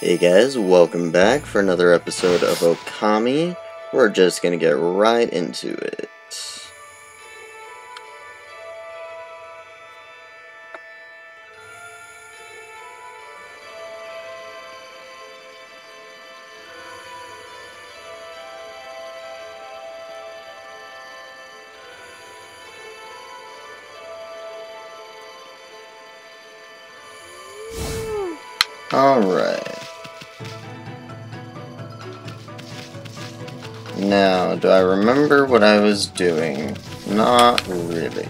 Hey guys, welcome back for another episode of Okami. We're just gonna get right into it. Alright. Now, do I remember what I was doing? Not really.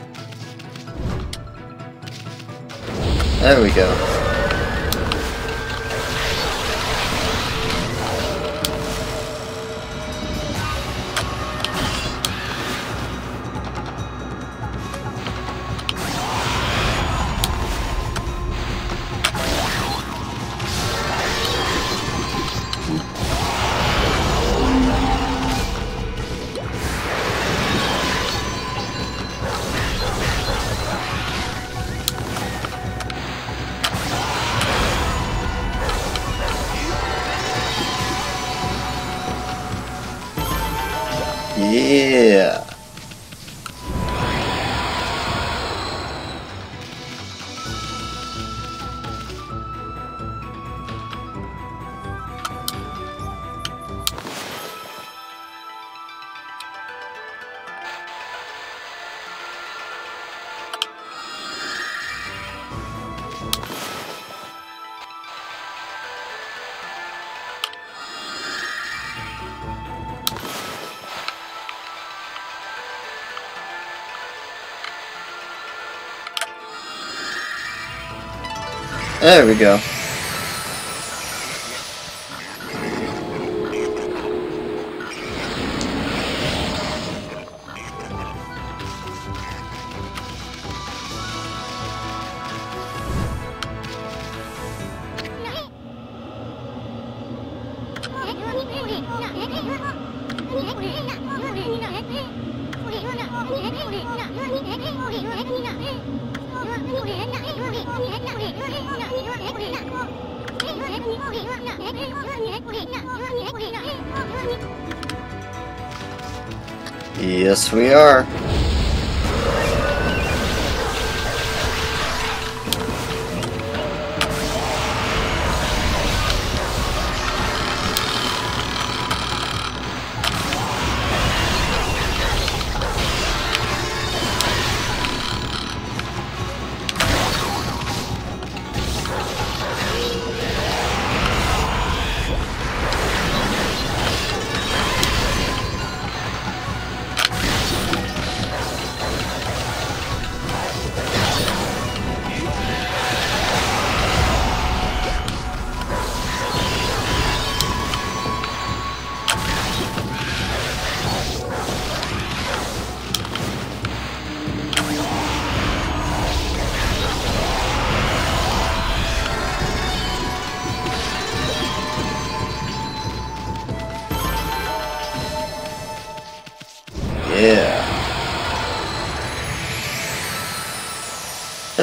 There we go. There we go.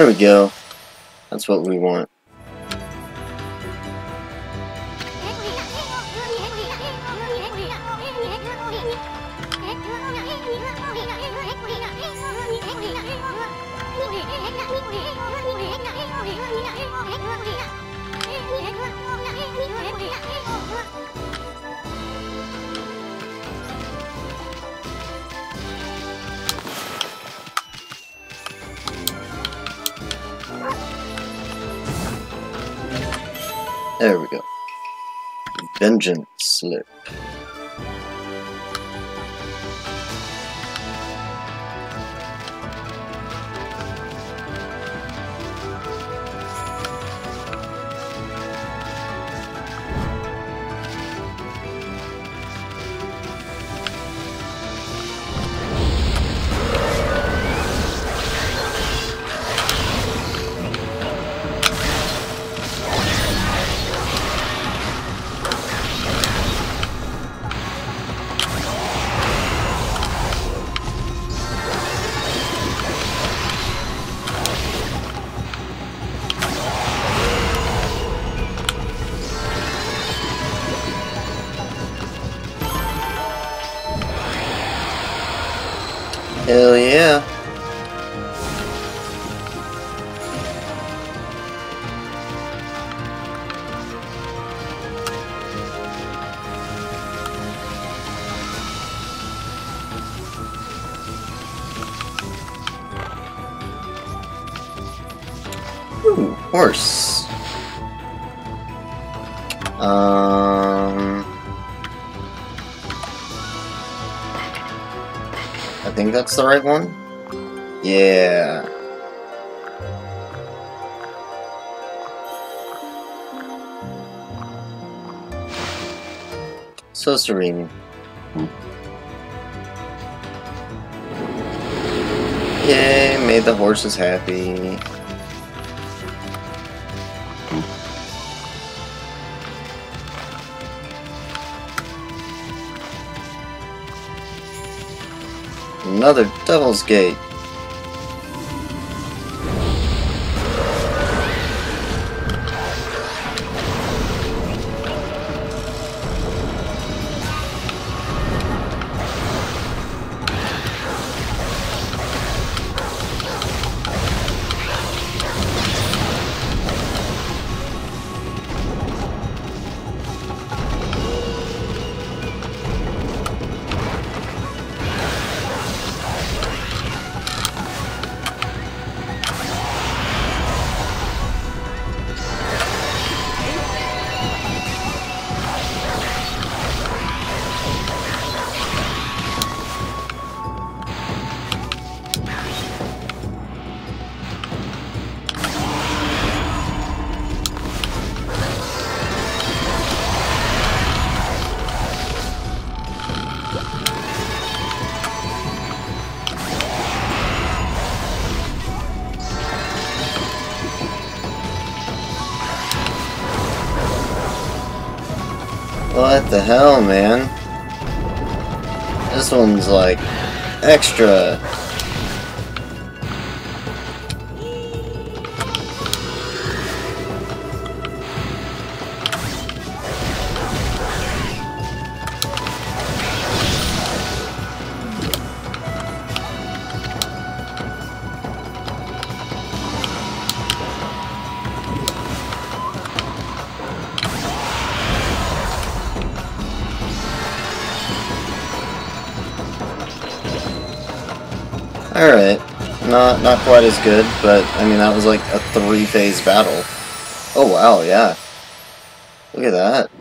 There we go. That's what we want. There we go. Vengeance slip. I think that's the right one. Yeah. So serene. Yay, made the horses happy. Another Devil's Gate. Not not quite as good, but I mean that was like a three phase battle. Oh wow, yeah. Look at that.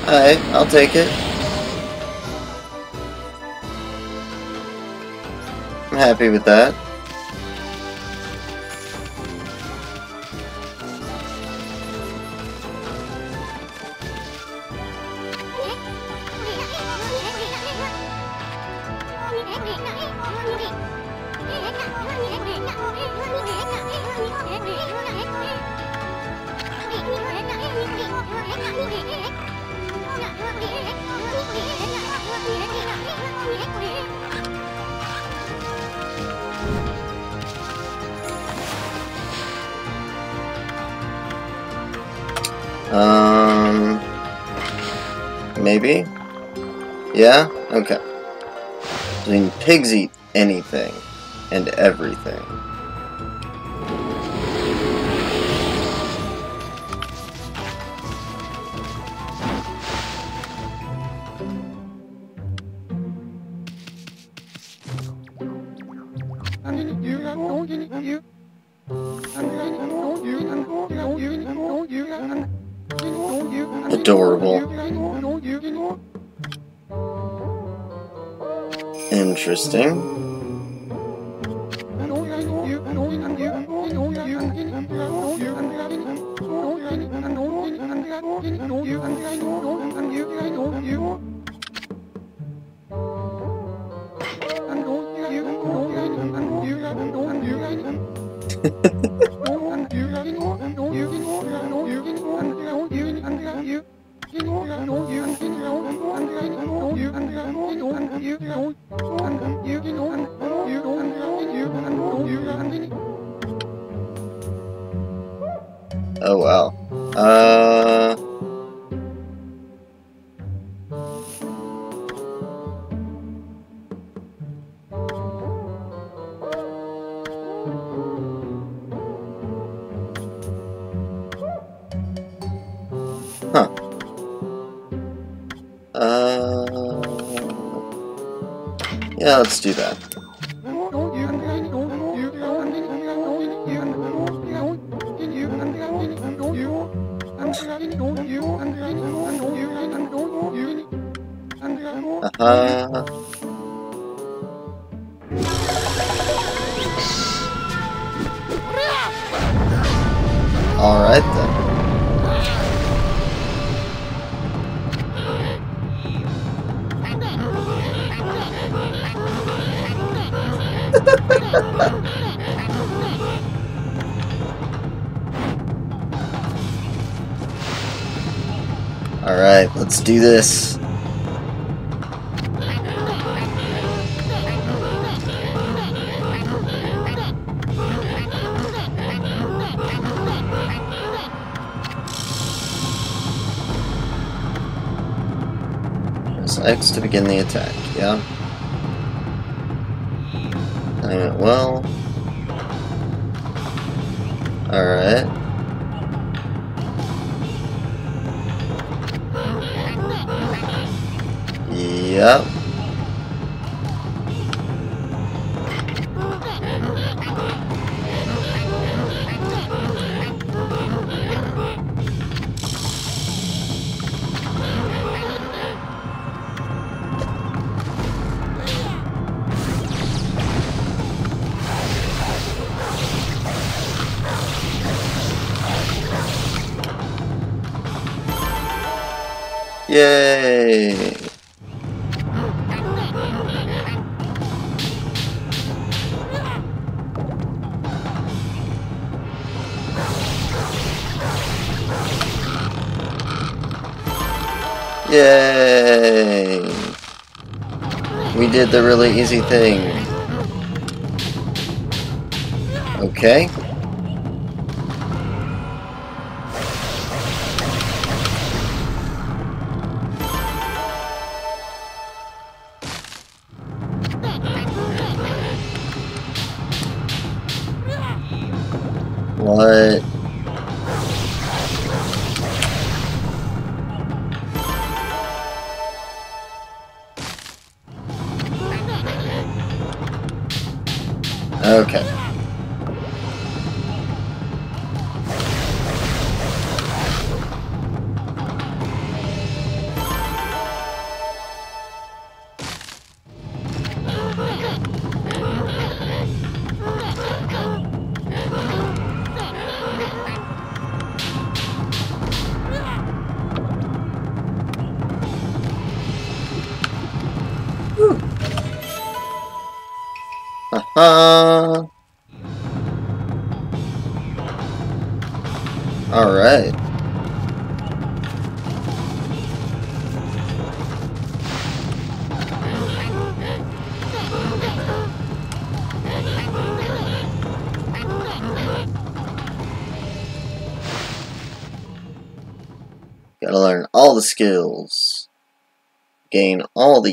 Alright, I'll take it. I'm happy with that. Pigs eat anything and everything. Adorable. Interesting. X to begin the attack, yeah. Well. The really easy thing. Okay. Hi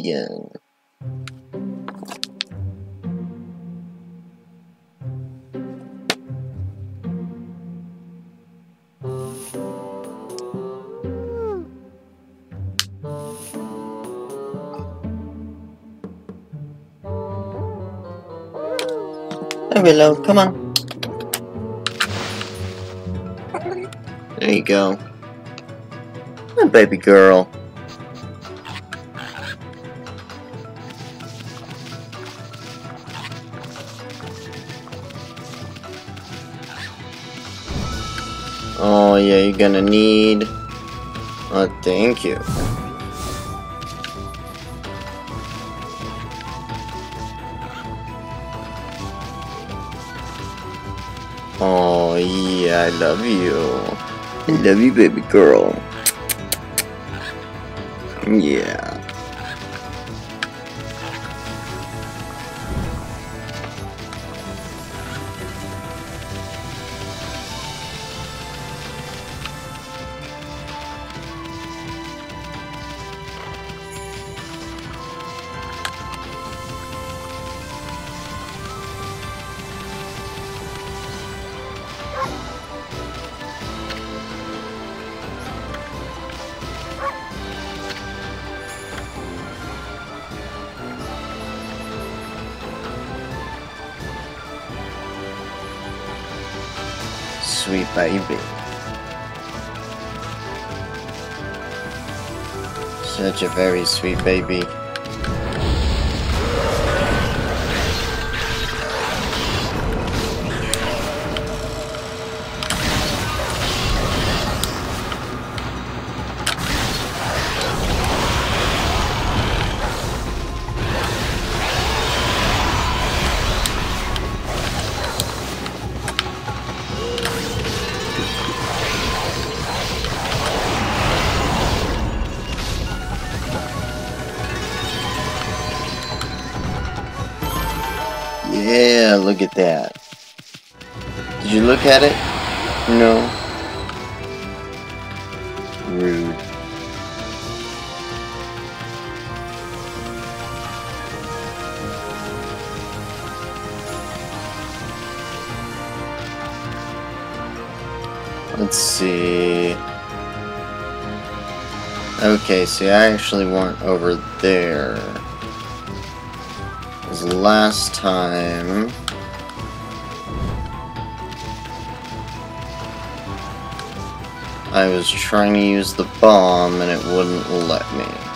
Willow, come on. There you go. Hi, baby girl. Yeah, you're gonna need... Oh, thank you. Oh yeah, I love you. I love you, baby girl. Yeah. Very sweet baby. See, I actually weren't over there. Because last time... I was trying to use the bomb and it wouldn't let me.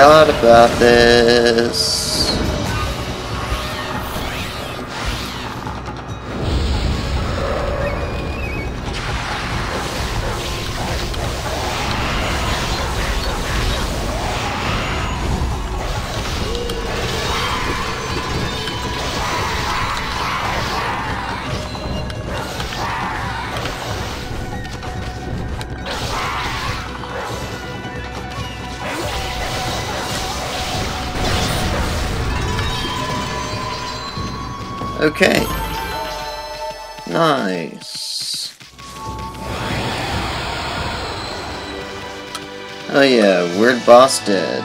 Forgot about this. Weird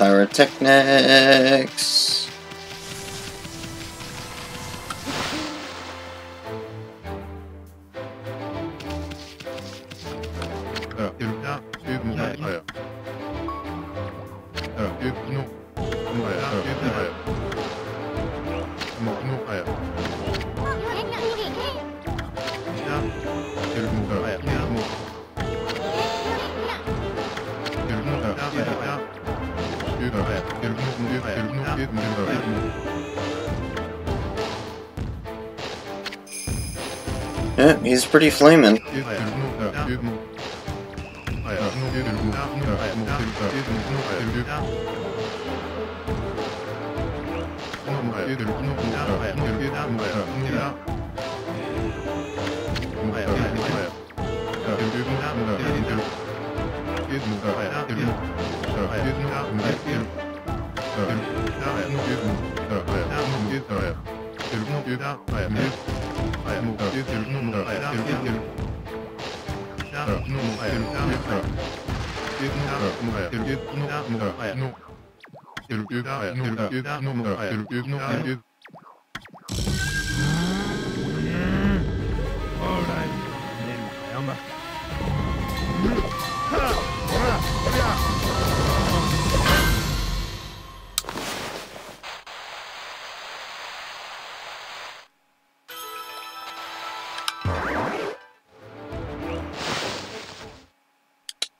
pyrotechnics. Pretty flaming.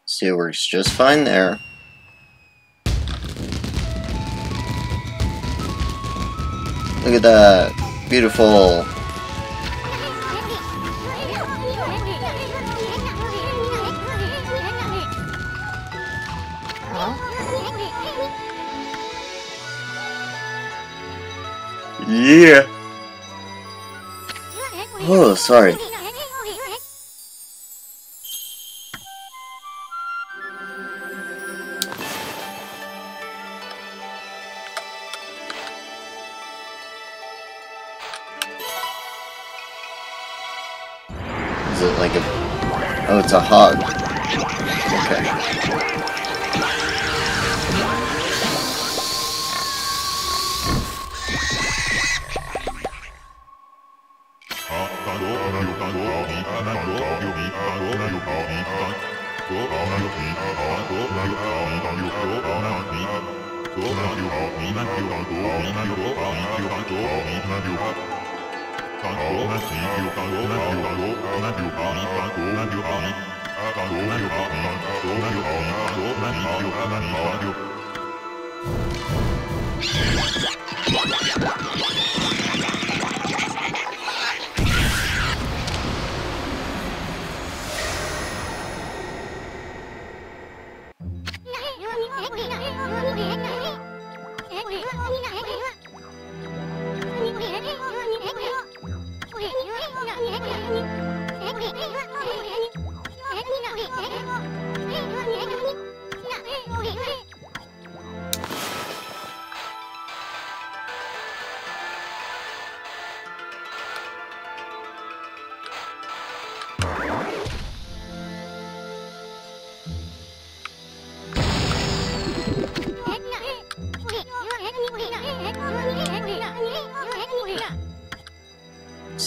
See, it works just fine there. Look at that beautiful Yeah. Oh, sorry.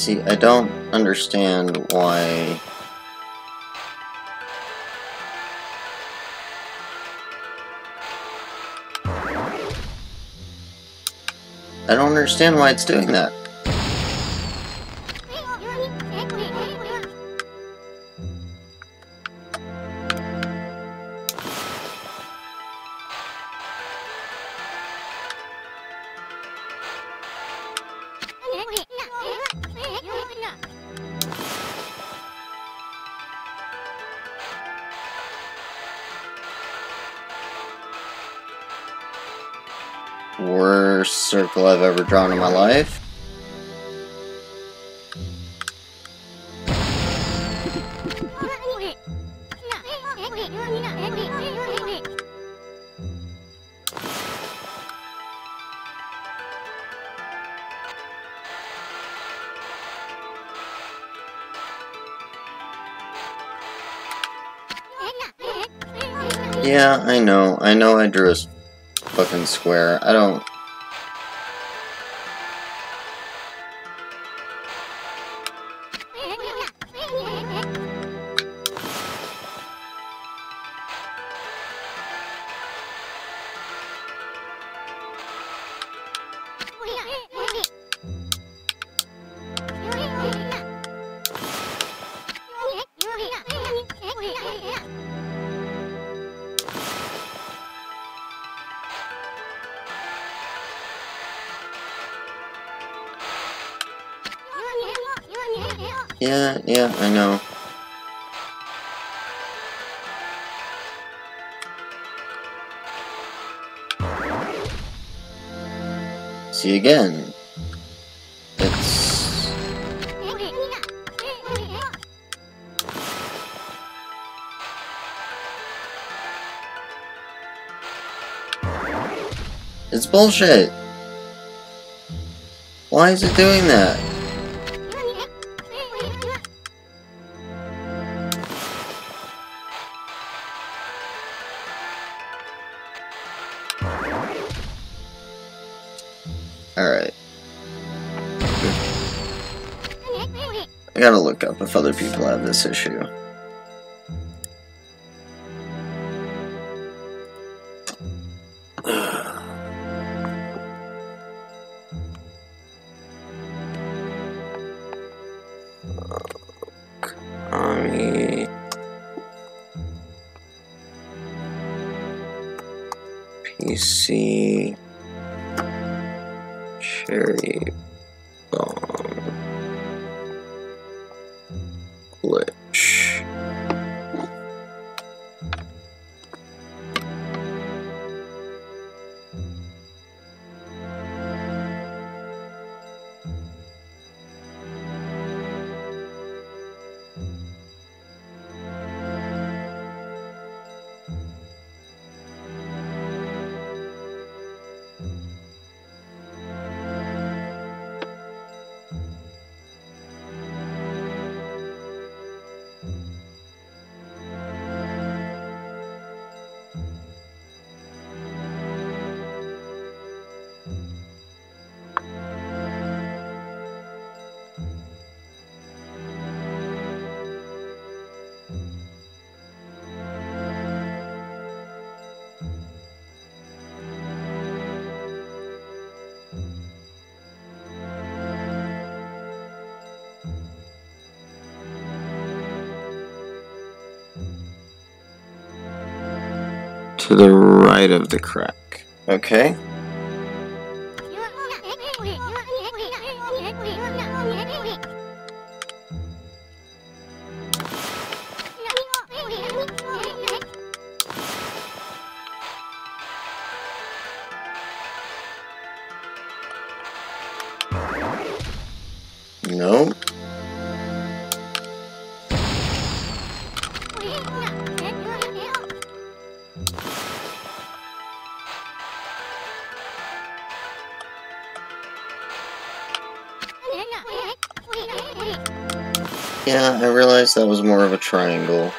See, I don't understand why... I don't understand why it's doing that. Ever drawn in my life. Yeah, I know. I know I drew a fucking square. I don't... Yeah, yeah, I know. See you again. It's... It's bullshit! Why is it doing that? This issue. To the right of the crack. Okay. I realized that was more of a triangle.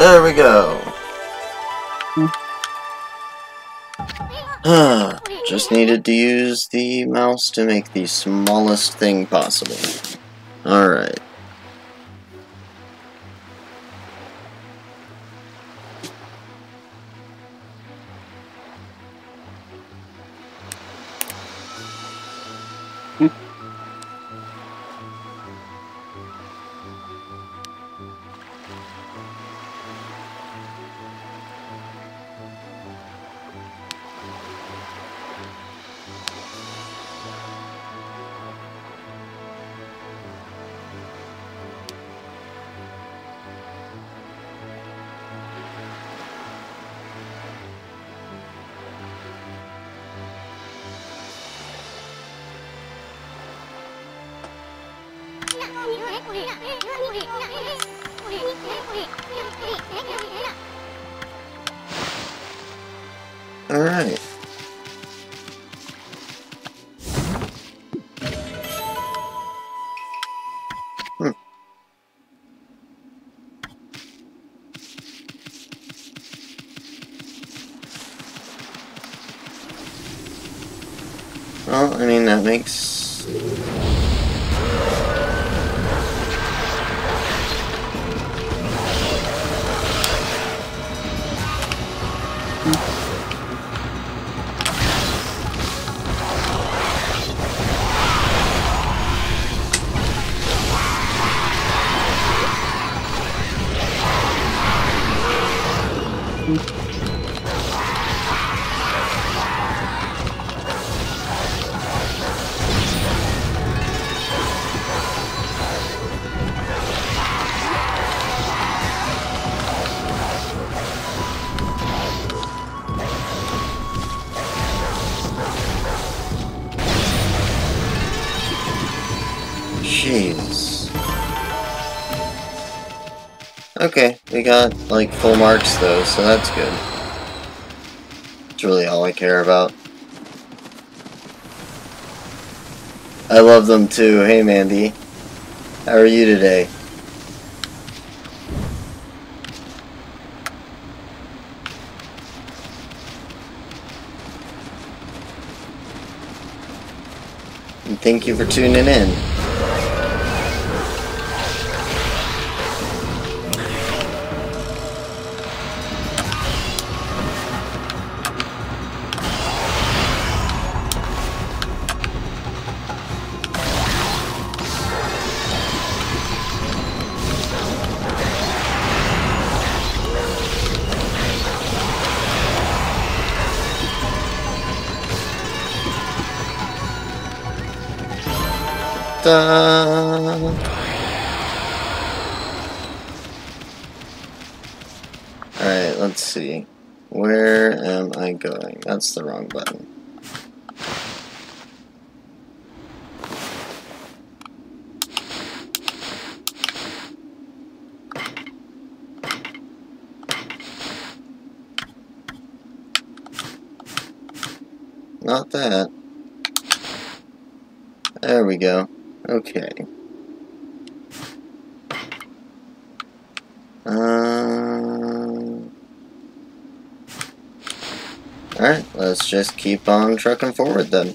There we go. Ah, Just needed to use the mouse to make the smallest thing possible. Alright. Well, I mean, that makes... we got, like, full marks, though, so that's good. It's really all I care about. I love them, too. Hey, Mandy. How are you today? And thank you for tuning in. Da. Alright, let's see. Where am I going? That's the wrong button. Not that. There we go. Okay. Um, Alright, let's just keep on trucking forward then.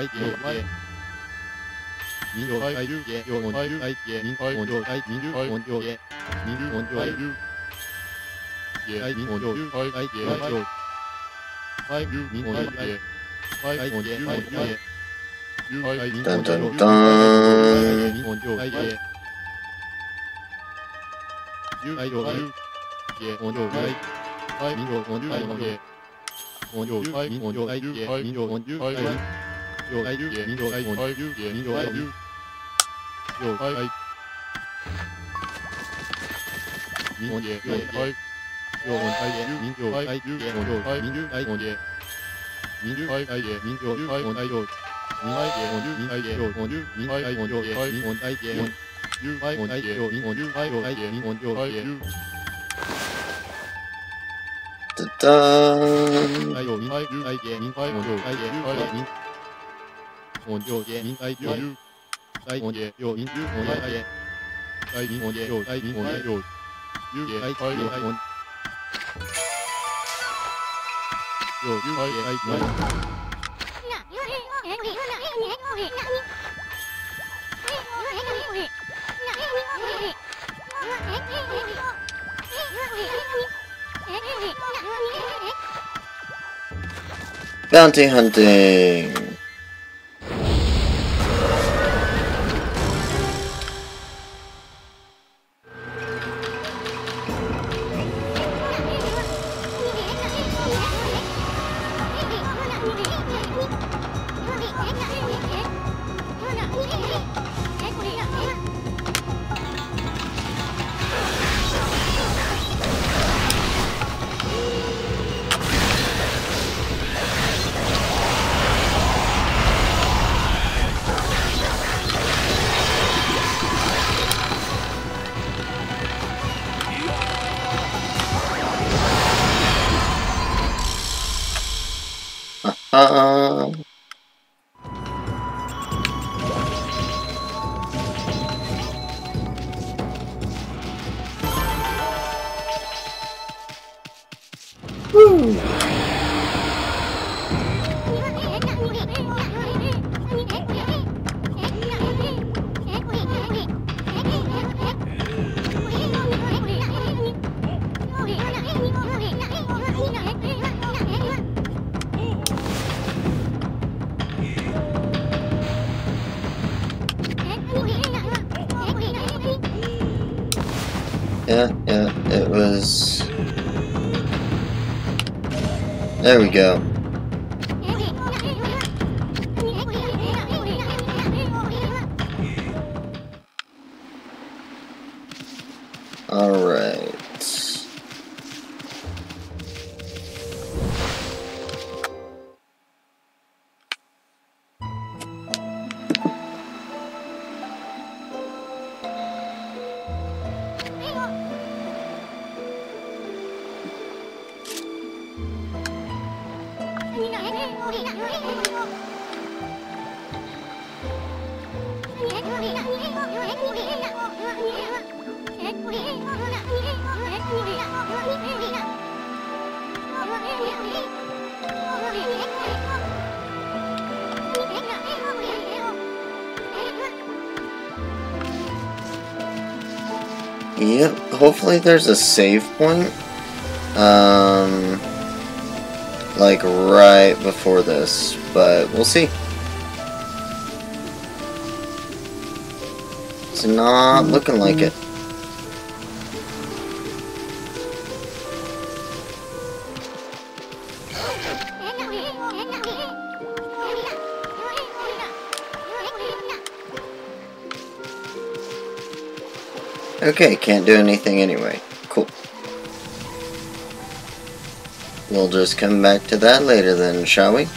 体系前民は体流系音量体系民音量体民流音量系民流音量系体民音量体系音量体民音量体体音量体タンタンタン民音量体系民謡体音量体民謡音量体音量民謡体音量体民謡音量体はい、ダダーンげみよはいゆよはいみおげよはいよはいゆみよはいゆげおよはいみゆはいおげみゆは Yep, hopefully there's a save point. Um, like right before this, but we'll see. It's not looking like it. Okay, can't do anything anyway. We'll just come back to that later then, shall we?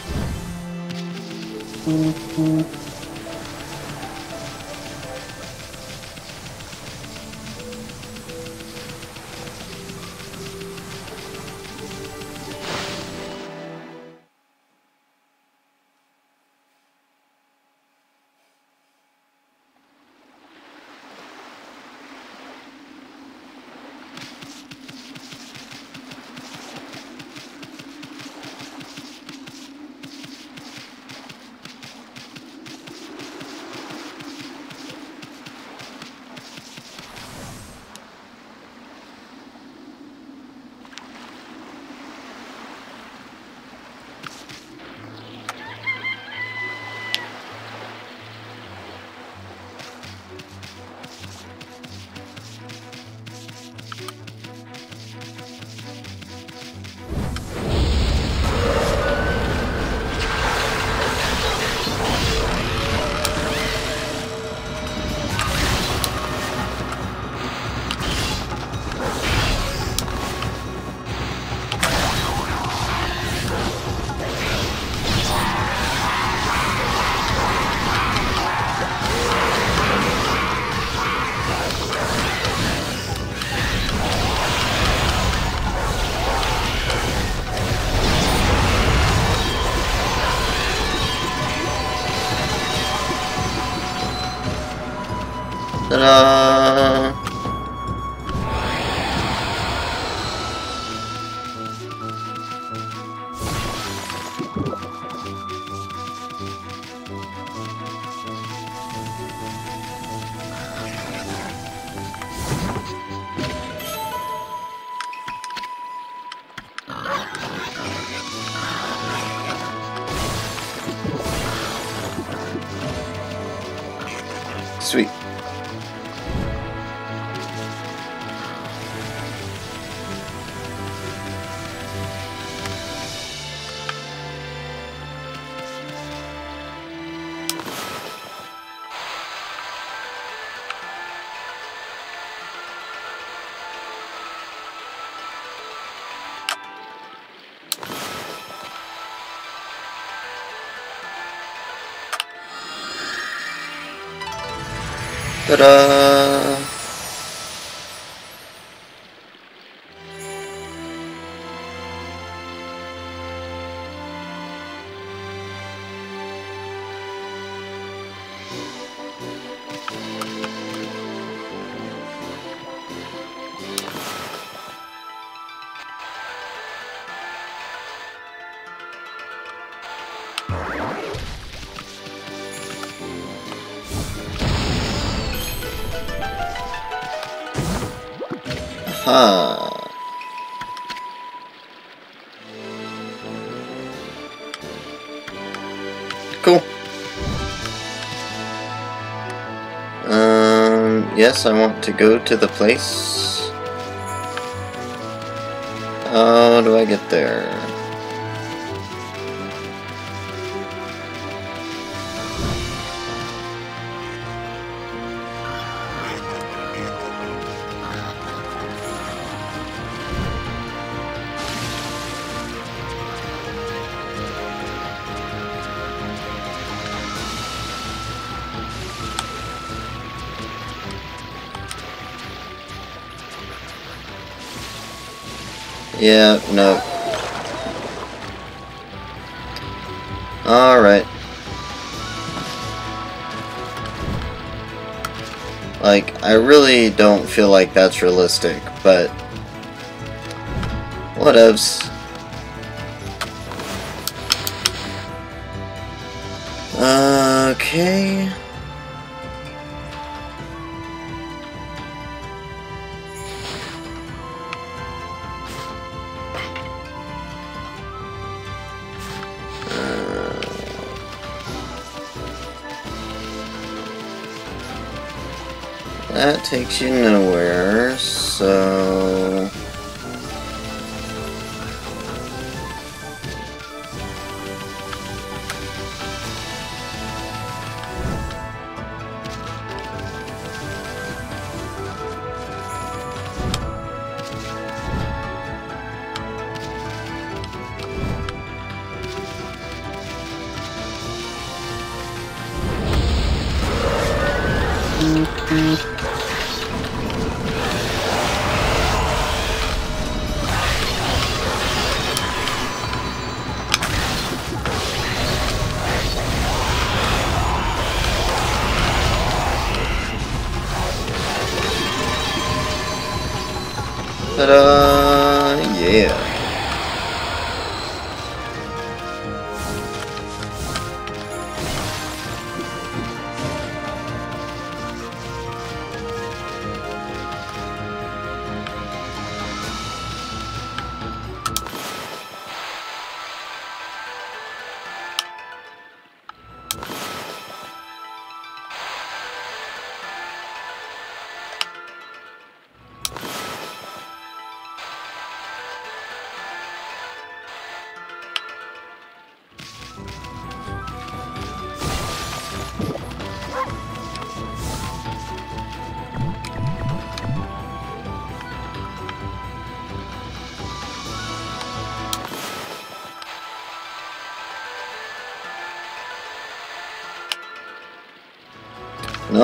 Ta-da! I want to go to the place. How do I get there? Yeah, no. Alright. Like, I really don't feel like that's realistic, but... Whatevs. Okay... takes you nowhere, so...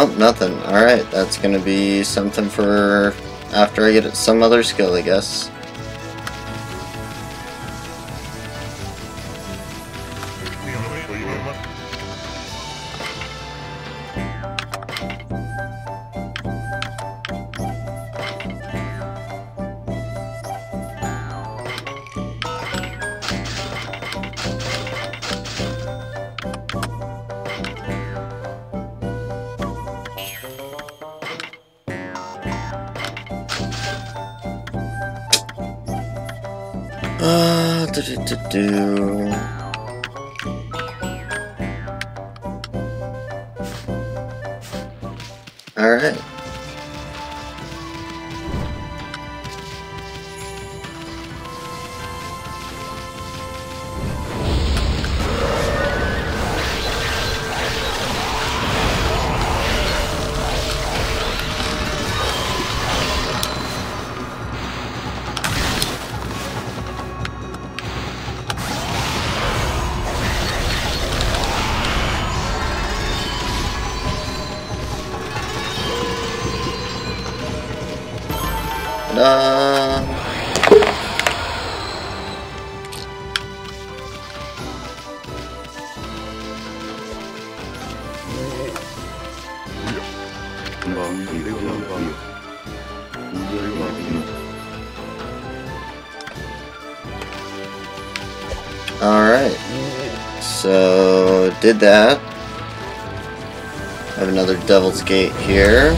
Nope, nothing. Alright, that's gonna be something for after I get some other skill, I guess. Alright. So, did that. I have another Devil's Gate here.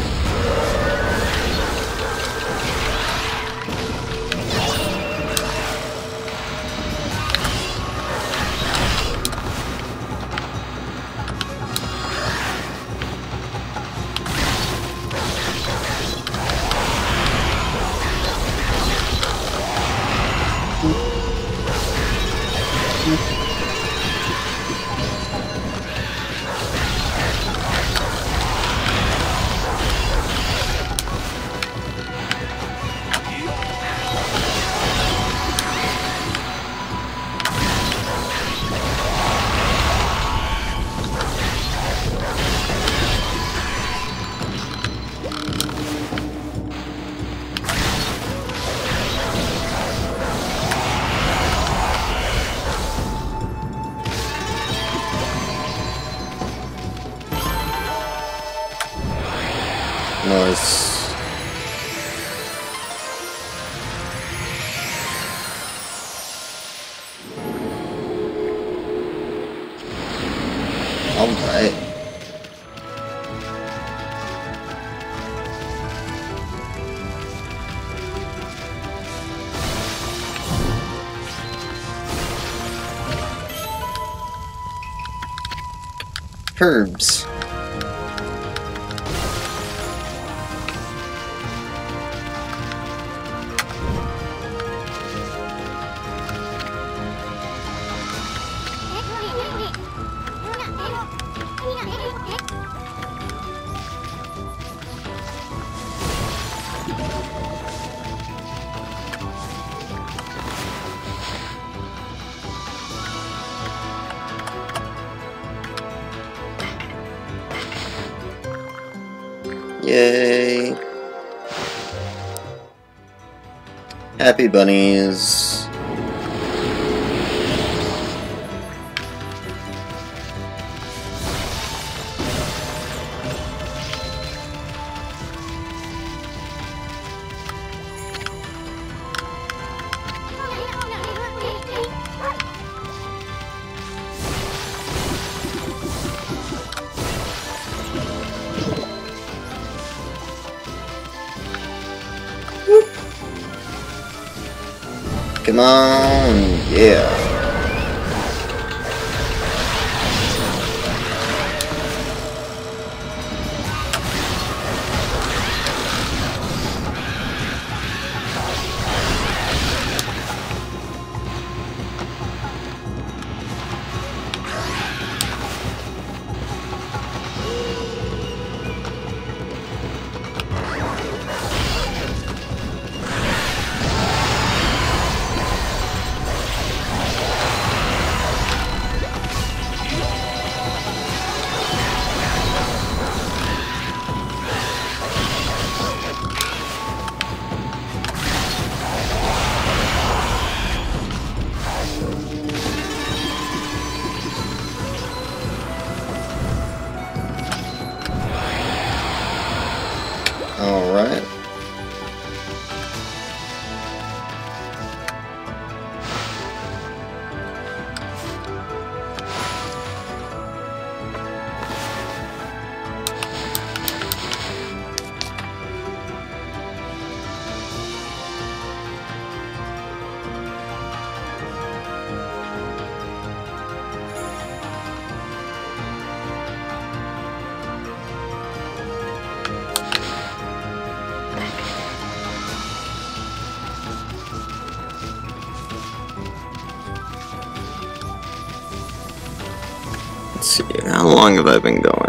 Yay. Happy bunnies. On, see, how long have I been going?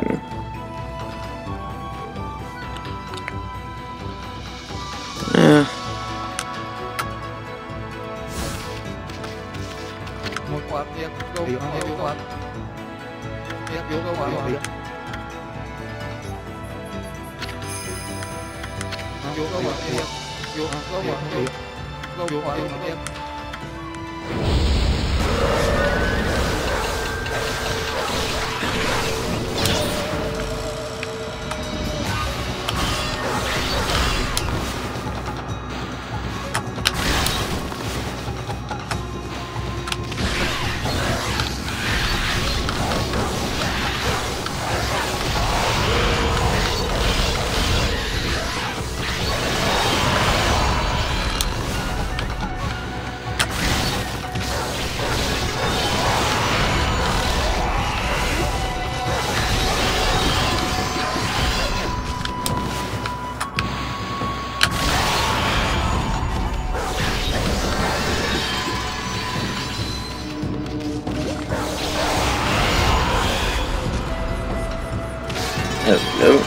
Hello.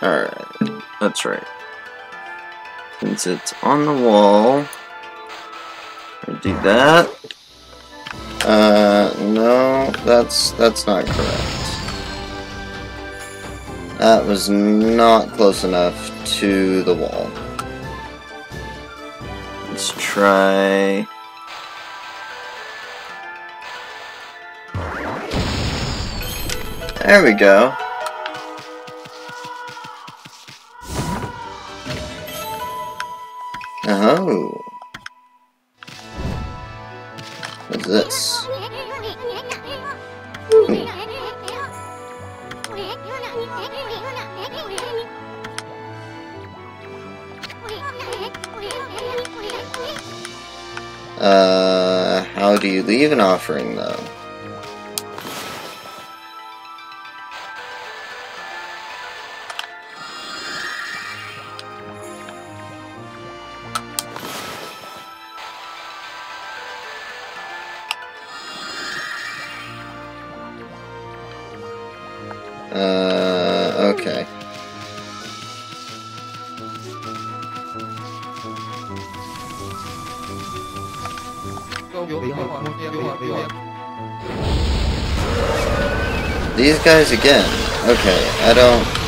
Alright, that's right. Since it's on the wall, I'll do that. Uh, no, that's, that's not correct. That was not close enough to the wall. Let's try. There we go. Oh. What's this? Uh, how do you leave an offering, though? Guys again. Okay, I don't...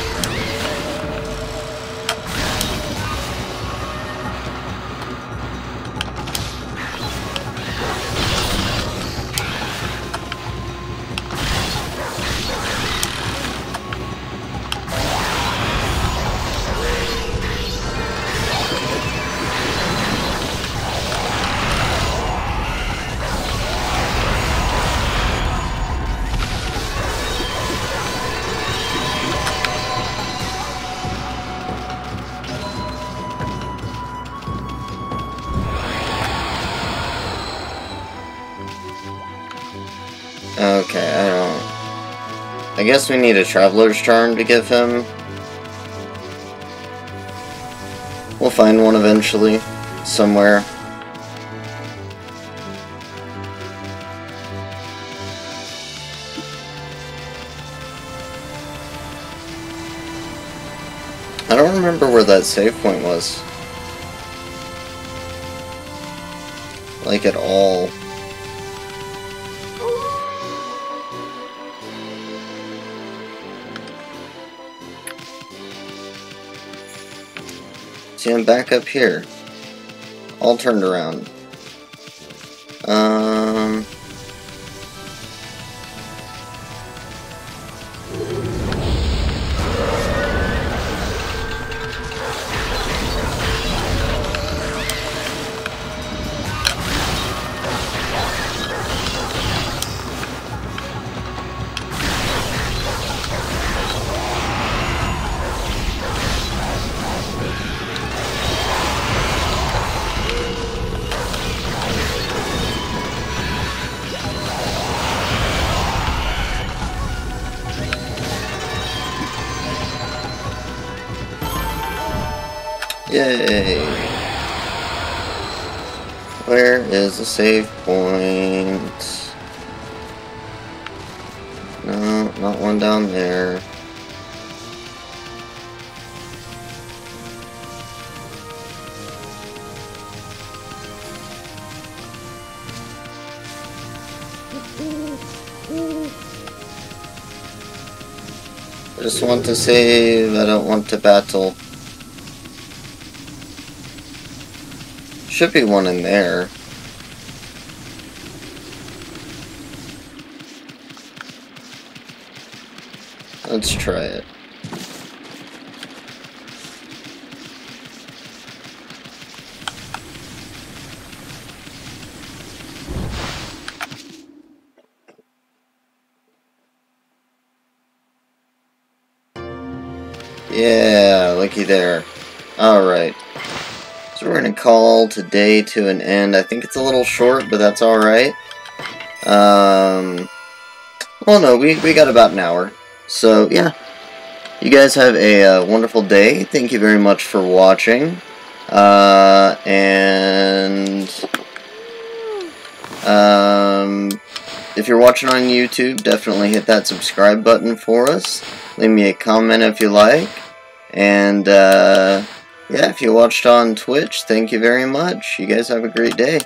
guess we need a Traveler's Charm to give him. We'll find one eventually. Somewhere. I don't remember where that save point was. Like at all. I'm back up here. All turned around. Yay! Where is the save point? No, not one down there. I just want to save, I don't want to battle. Should be one in there. Let's try it. Yeah, looky there. Alright. So we're going to call today to an end. I think it's a little short, but that's alright. Um, well, no, we, we got about an hour. So, yeah. You guys have a uh, wonderful day. Thank you very much for watching. Uh, and... Um, if you're watching on YouTube, definitely hit that subscribe button for us. Leave me a comment if you like. And, uh, yeah, if you watched on Twitch, thank you very much. You guys have a great day.